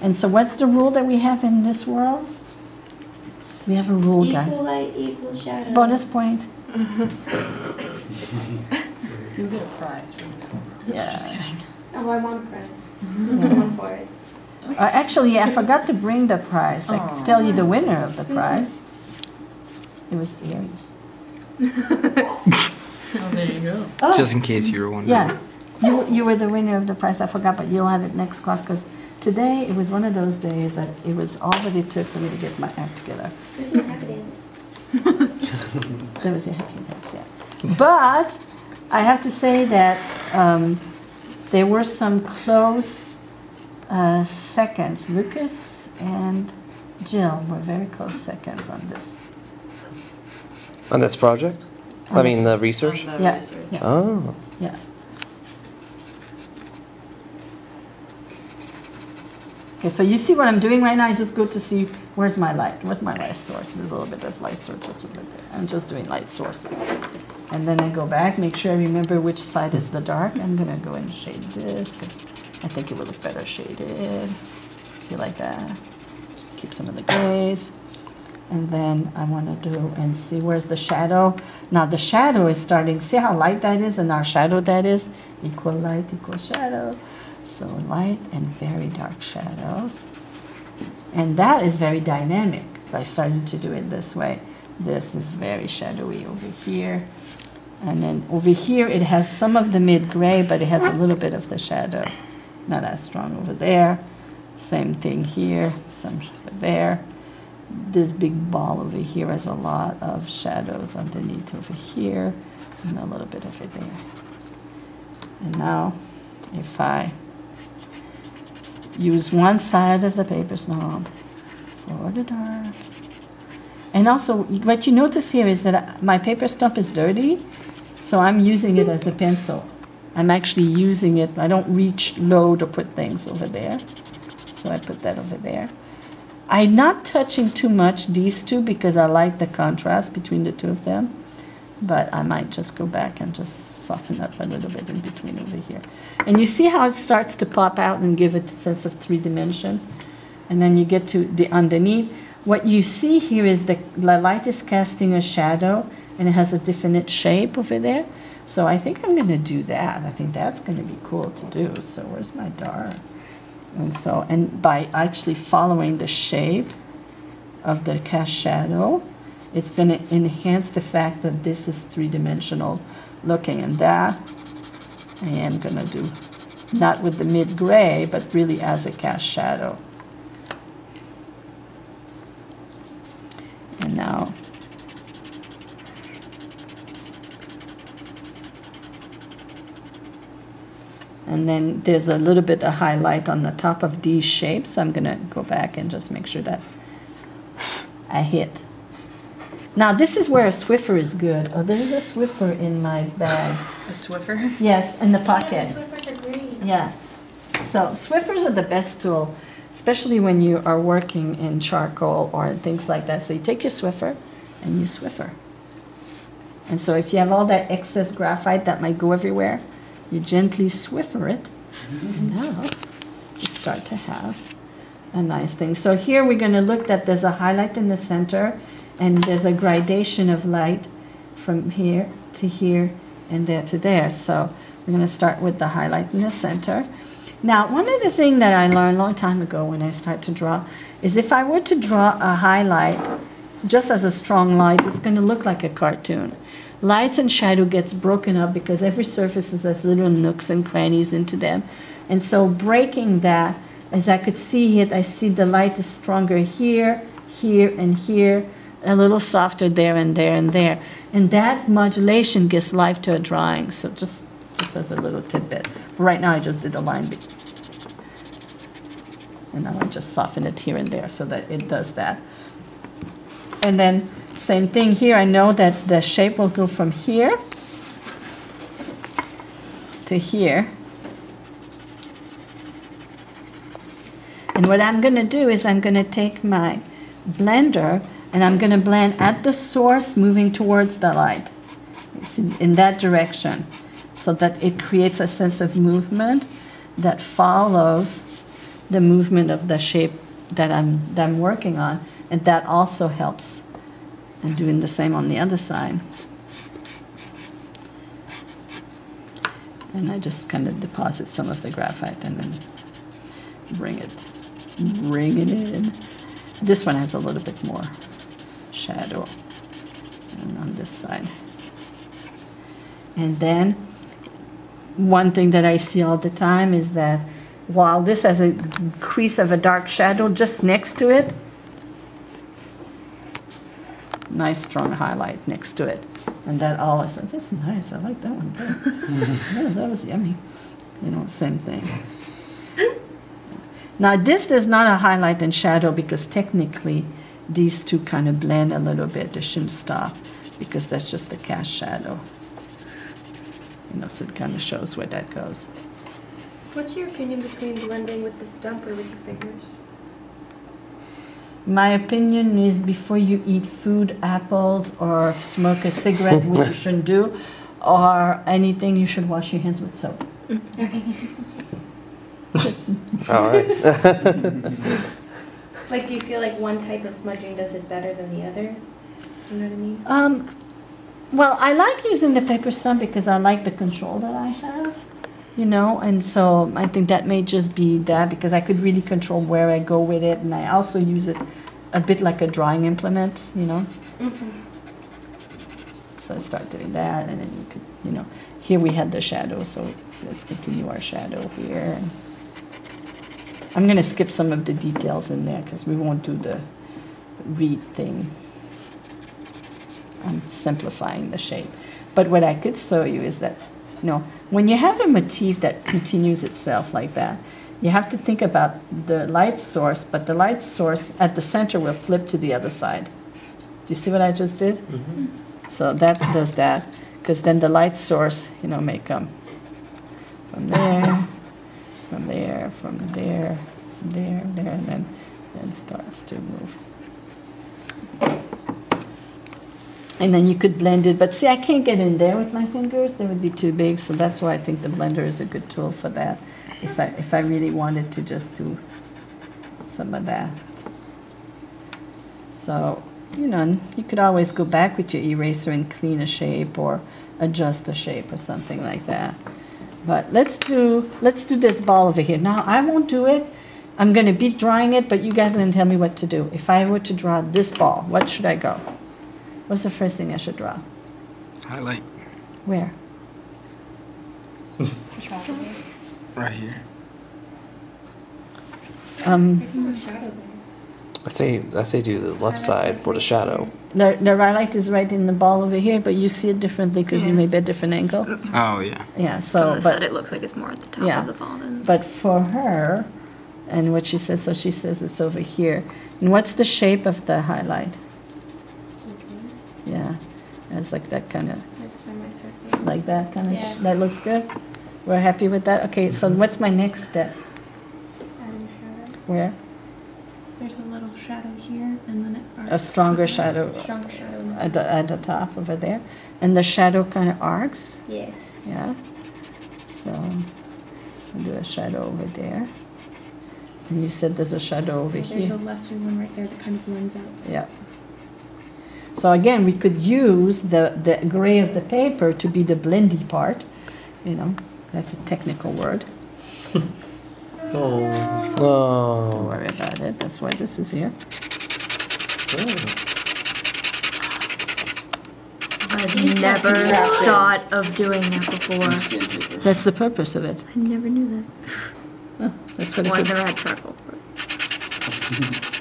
And so what's the rule that we have in this world? We have a rule, guys. Equal light, equal shadow. Bonus point. You'll get a prize from now. Yeah. Oh, I want a prize. I want for it. Uh, actually, I forgot to bring the prize. I could tell you the winner of the prize. It was Erie. Oh, there you go. Oh, Just in case you were wondering. yeah. You, you were the winner of the prize. I forgot, but you'll have it next class because today it was one of those days that it was all that it took for me to get my act together. This is my happy dance. That was your happy dance, yeah. But I have to say that um, there were some close uh, seconds. Lucas and Jill were very close seconds on this. On this project? I mean, the research? On the Yeah, research. yeah, Oh. yeah. Okay, so you see what I'm doing right now? I just go to see where's my light? Where's my light source? There's a little bit of light source just over there. I'm just doing light sources. And then I go back, make sure I remember which side is the dark. I'm gonna go and shade this because I think it would look better shaded. Feel like that. Keep some of the grays. And then I want to do and see where's the shadow. Now the shadow is starting. See how light that is and our shadow that is? Equal light, equal shadow. So light and very dark shadows. And that is very dynamic by starting to do it this way. This is very shadowy over here. And then over here, it has some of the mid gray, but it has a little bit of the shadow. Not as strong over there. Same thing here, some there. This big ball over here has a lot of shadows underneath over here, and a little bit over there. And now, if I use one side of the paper stump for the dark. And also, what you notice here is that my paper stump is dirty, so I'm using it as a pencil. I'm actually using it, I don't reach low to put things over there, so I put that over there. I'm not touching too much these two because I like the contrast between the two of them, but I might just go back and just soften up a little bit in between over here. And you see how it starts to pop out and give it a sense of three dimension? And then you get to the underneath. What you see here is the, the light is casting a shadow and it has a definite shape over there. So I think I'm going to do that. I think that's going to be cool to do. So where's my dark? And so, and by actually following the shape of the cast shadow, it's going to enhance the fact that this is three-dimensional looking. And that I am going to do, not with the mid-gray, but really as a cast shadow. And now, and then there's a little bit of highlight on the top of these shapes. I'm going to go back and just make sure that I hit. Now, this is where a Swiffer is good. Oh, there's a Swiffer in my bag. A Swiffer? Yes, in the Yeah, pocket. Swiffers are great. Yeah. So Swiffers are the best tool, especially when you are working in charcoal or things like that. So you take your Swiffer and you Swiffer. And so if you have all that excess graphite that might go everywhere, you gently Swiffer it. And now you start to have a nice thing. So here we're going to look that there's a highlight in the center and there's a gradation of light from here to here and there to there. So we're going to start with the highlight in the center. Now, one of the things that I learned a long time ago when I start to draw is if I were to draw a highlight just as a strong light, it's going to look like a cartoon. Lights and shadow gets broken up because every surface has little nooks and crannies into them. And so breaking that, as I could see it, I see the light is stronger here, here, and here, a little softer there and there and there. And that modulation gives life to a drawing. So just, just as a little tidbit. Right now I just did a line. be- And I just soften it here and there so that it does that. And then same thing here. I know that the shape will go from here to here. And what I'm going to do is I'm going to take my blender and I'm going to blend at the source moving towards the light. In, in that direction so that it creates a sense of movement that follows the movement of the shape that I'm, that I'm working on, and that also helps. And doing the same on the other side. And I just kind of deposit some of the graphite and then bring it, bring it in. This one has a little bit more shadow and on this side. And then, one thing that I see all the time is that while this has a crease of a dark shadow just next to it, nice strong highlight next to it. And that always, that's nice, I like that one. Yeah, that was yummy. You know, same thing. Now, this is not a highlight and shadow because technically these two kind of blend a little bit. They shouldn't stop because that's just the cast shadow. You know, so it kind of shows where that goes. What's your opinion between blending with the stump or with the fingers? My opinion is before you eat food, apples, or smoke a cigarette, which you shouldn't do, or anything, you should wash your hands with soap. All right. Like, do you feel like one type of smudging does it better than the other? You know what I mean? Um, well, I like using the paper stump because I like the control that I have, you know, and so I think that may just be that because I could really control where I go with it, and I also use it a bit like a drawing implement, you know. Mm-hmm. So I start doing that, and then you could, you know, here we had the shadow, so let's continue our shadow here. I'm gonna skip some of the details in there because we won't do the read thing. I'm simplifying the shape. But what I could show you is that, you know, when you have a motif that continues itself like that, you have to think about the light source, but the light source at the center will flip to the other side. Do you see what I just did? Mm-hmm. So that does that, because then the light source, you know, may come from there, from there, from there, there, there, and then, then starts to move. And then you could blend it, but see, I can't get in there with my fingers, they would be too big, so that's why I think the blender is a good tool for that. If I, if I really wanted to just do some of that. So, you know, you could always go back with your eraser and clean a shape or adjust a shape or something like that. But let's do, let's do this ball over here. Now, I won't do it. I'm gonna be drawing it, but you guys are gonna tell me what to do. If I were to draw this ball, what should I go? What's the first thing I should draw? Highlight Where? right here. Um, There's more shadow there. I say I say do the left side for the shadow. The, the highlight is right in the ball over here, but you see it differently because you may be a different angle. Oh yeah. Yeah, From so, the side, but, it looks like it's more at the top Yeah. of the ball than. but for her, and what she says, so she says it's over here. And what's the shape of the highlight? Yeah, it's like that kind of, Like that kind of, Yeah. that looks good? We're happy with that? Okay, so mm-hmm. what's my next step? Adding. Where? There's a little shadow here, and then it. arcs. A stronger shadow. Stronger shadow. At the, at the top over there? And the shadow kind of arcs? Yes. Yeah. So I'll do a shadow over there. And you said there's a shadow over here. There's a lesser one right there that kind of blends out. Yeah. So again, we could use the, the gray of the paper to be the blendy part, you know, that's a technical word. Oh. Don't Oh. worry about it, that's why this is here. I've never thought of doing that before. That's the purpose of it. I never knew that. Oh, That's what it Well, I've never had charcoal for it.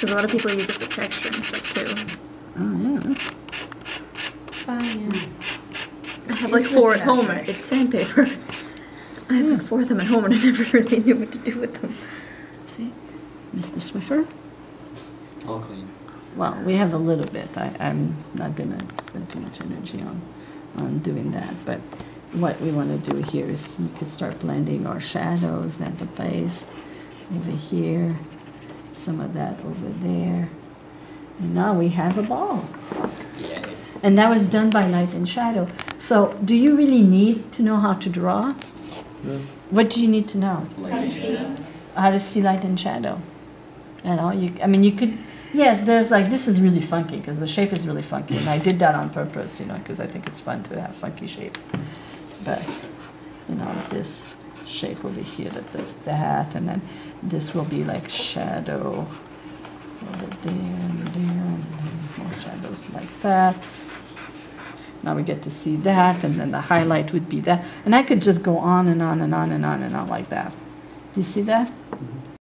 Because a lot of people use it for texture and stuff too. oh, yeah. Fine. Hmm. I have like four at home. It's sandpaper. I have like four of them at home, and I never really knew what to do with them. See, Mr. Swiffer? All clean. Well, we have a little bit. I, I'm not gonna spend too much energy on, on doing that, but what we wanna do here is we could start blending our shadows at the base over here, some of that over there. And now we have a ball. Yeah. And that was done by light and shadow. So, do you really need to know how to draw? What do you need to know? How to see. how to see light and shadow. You know, you, I mean, you could, yes, there's like, this is really funky, because the shape is really funky, and I did that on purpose, you know, because I think it's fun to have funky shapes. But, you know, this shape over here that does that, and then this will be like shadow over there and there, and then more shadows like that. Now we get to see that, and then the highlight would be that. And I could just go on and on and on and on and on like that. Do you see that? Mhm.